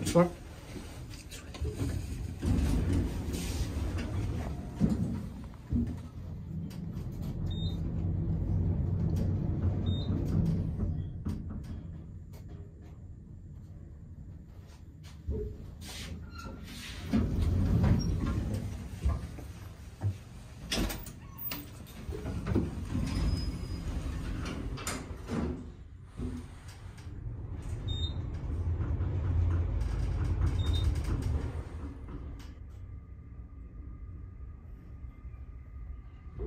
That's fine.